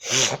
Mm.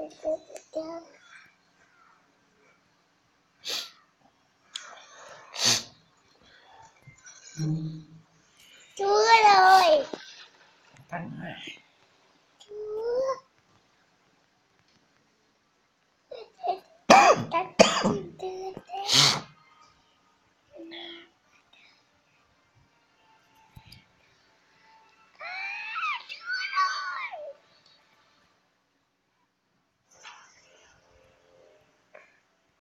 不嗯。